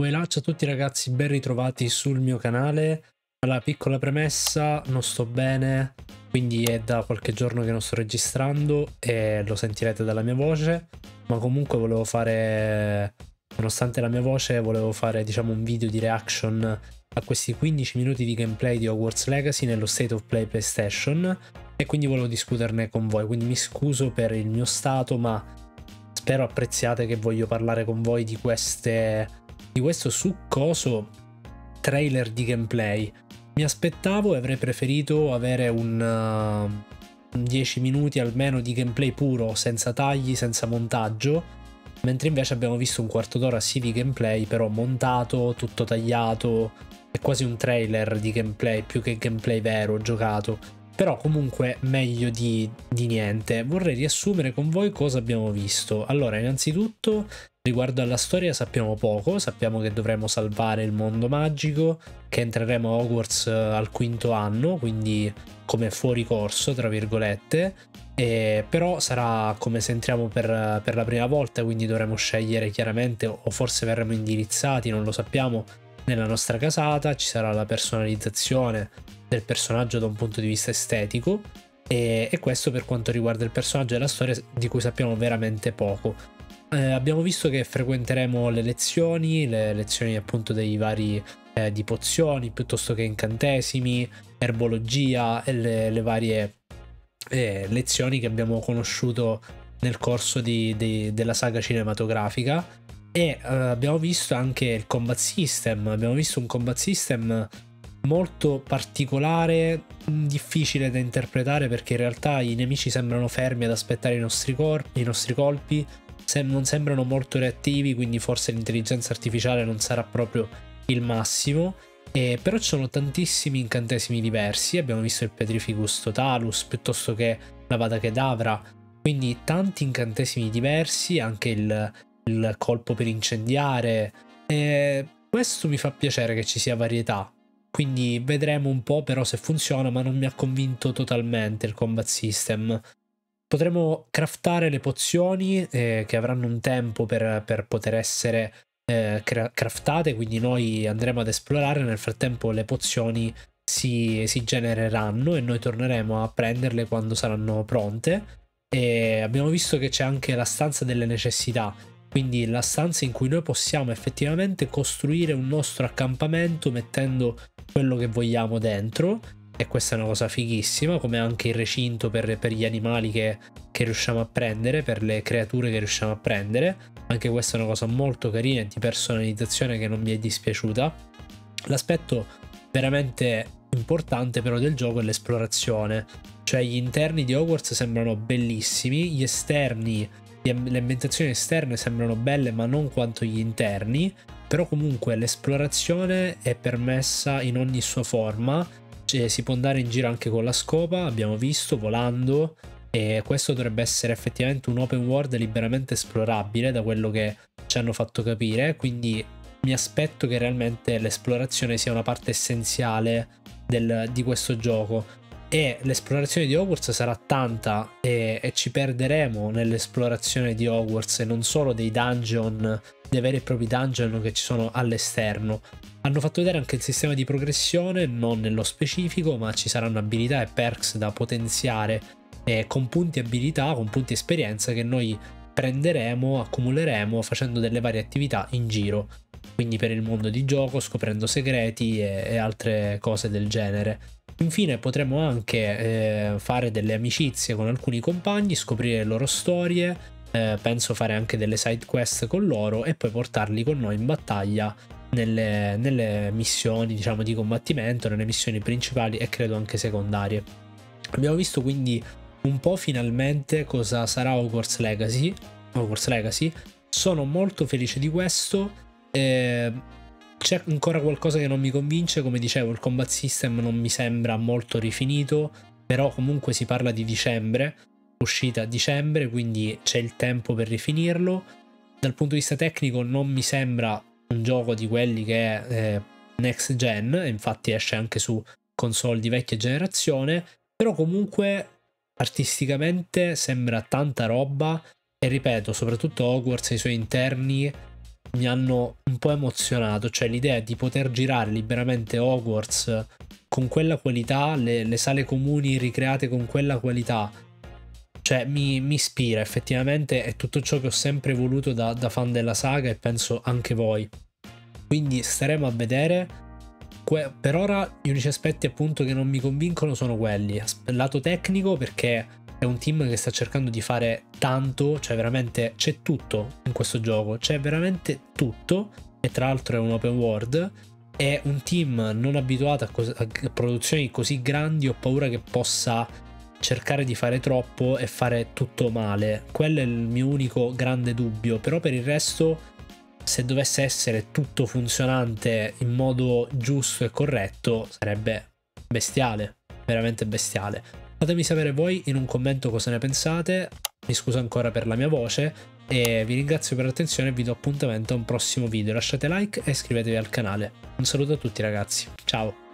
Ciao a tutti ragazzi, ben ritrovati sul mio canale. Allora, piccola premessa, non sto bene, quindi è da qualche giorno che non sto registrando e lo sentirete dalla mia voce, ma comunque volevo fare, nonostante la mia voce, volevo fare diciamo un video di reaction a questi 15 minuti di gameplay di Hogwarts Legacy nello State of Play PlayStation. E quindi volevo discuterne con voi, quindi mi scuso per il mio stato, ma spero apprezziate che voglio parlare con voi di queste di questo succoso trailer di gameplay. Mi aspettavo e avrei preferito avere un, uh, 10 minuti almeno di gameplay puro, senza tagli, senza montaggio, mentre invece abbiamo visto un quarto d'ora sì di gameplay, però montato, tutto tagliato, è quasi un trailer di gameplay più che gameplay vero, giocato. Però comunque meglio di, di niente. Vorrei riassumere con voi cosa abbiamo visto. Allora, innanzitutto Riguardo alla storia sappiamo poco, sappiamo che dovremo salvare il mondo magico, che entreremo a Hogwarts eh, al quinto anno, quindi come fuori corso, tra virgolette, e però sarà come se entriamo per, per la prima volta, quindi dovremo scegliere chiaramente o forse verremo indirizzati, non lo sappiamo, nella nostra casata, ci sarà la personalizzazione del personaggio da un punto di vista estetico e, e questo per quanto riguarda il personaggio e la storia di cui sappiamo veramente poco. Eh, abbiamo visto che frequenteremo le lezioni, le lezioni appunto dei vari eh, di pozioni piuttosto che incantesimi, erbologia e le, le varie eh, lezioni che abbiamo conosciuto nel corso di, di, della saga cinematografica. E eh, abbiamo visto anche il combat system, abbiamo visto un combat system molto particolare, difficile da interpretare perché in realtà i nemici sembrano fermi ad aspettare i nostri, i nostri colpi, non sembrano molto reattivi, quindi forse l'intelligenza artificiale non sarà proprio il massimo. Eh, però ci sono tantissimi incantesimi diversi. Abbiamo visto il Petrificus Totalus piuttosto che la Vada Kedavra. Quindi tanti incantesimi diversi, anche il, il colpo per incendiare. E questo mi fa piacere che ci sia varietà. Quindi vedremo un po' però se funziona, ma non mi ha convinto totalmente il combat system. Potremo craftare le pozioni eh, che avranno un tempo per, per poter essere eh, craftate, quindi noi andremo ad esplorare, nel frattempo le pozioni si, si genereranno e noi torneremo a prenderle quando saranno pronte. E abbiamo visto che c'è anche la stanza delle necessità, quindi la stanza in cui noi possiamo effettivamente costruire un nostro accampamento mettendo quello che vogliamo dentro e questa è una cosa fighissima, come anche il recinto per, per gli animali che, che, riusciamo a prendere, per le creature che riusciamo a prendere. Anche questa è una cosa molto carina di personalizzazione che non mi è dispiaciuta. L'aspetto veramente importante però del gioco è l'esplorazione, cioè gli interni di Hogwarts sembrano bellissimi, gli esterni, le ambientazioni esterne sembrano belle ma non quanto gli interni, però comunque l'esplorazione è permessa in ogni sua forma cioè, si può andare in giro anche con la scopa, abbiamo visto, volando, e questo dovrebbe essere effettivamente un open world liberamente esplorabile da quello che ci hanno fatto capire, quindi mi aspetto che realmente l'esplorazione sia una parte essenziale del, di questo gioco e l'esplorazione di Hogwarts sarà tanta e, e ci perderemo nell'esplorazione di Hogwarts e non solo dei dungeon, dei veri e propri dungeon che ci sono all'esterno, hanno fatto vedere anche il sistema di progressione, non nello specifico, ma ci saranno abilità e perks da potenziare eh, con punti abilità, con punti esperienza che noi prenderemo, accumuleremo facendo delle varie attività in giro. Quindi per il mondo di gioco, scoprendo segreti e, e altre cose del genere. Infine potremo anche eh, fare delle amicizie con alcuni compagni, scoprire le loro storie, eh, penso fare anche delle side quest con loro e poi portarli con noi in battaglia nelle, nelle missioni diciamo di combattimento, nelle missioni principali e credo anche secondarie. Abbiamo visto quindi un po' finalmente cosa sarà Hogwarts Legacy. Hogwarts Legacy. Sono molto felice di questo. Eh, c'è ancora qualcosa che non mi convince, come dicevo, il combat system non mi sembra molto rifinito, però comunque si parla di dicembre, uscita a dicembre, quindi c'è il tempo per rifinirlo. Dal punto di vista tecnico non mi sembra un gioco di quelli che è eh, next gen, infatti esce anche su console di vecchia generazione, però comunque artisticamente sembra tanta roba e ripeto, soprattutto Hogwarts e i suoi interni mi hanno un po' emozionato, cioè l'idea di poter girare liberamente Hogwarts con quella qualità, le, le sale comuni ricreate con quella qualità, cioè mi, mi, ispira effettivamente, è tutto ciò che ho sempre voluto da, da fan della saga e penso anche voi. Quindi staremo a vedere. Que- per ora gli unici aspetti appunto che non mi convincono sono quelli. Lato tecnico perché è un team che sta cercando di fare tanto, cioè veramente c'è tutto in questo gioco, c'è veramente tutto e tra l'altro è un open world. È un team non abituato a, cos- a produzioni così grandi, ho paura che possa cercare di fare troppo e fare tutto male. Quello è il mio unico grande dubbio, però per il resto se dovesse essere tutto funzionante in modo giusto e corretto sarebbe bestiale, veramente bestiale. Fatemi sapere voi in un commento cosa ne pensate, mi scuso ancora per la mia voce e vi ringrazio per l'attenzione e vi do appuntamento a un prossimo video. Lasciate like e iscrivetevi al canale. Un saluto a tutti ragazzi, ciao!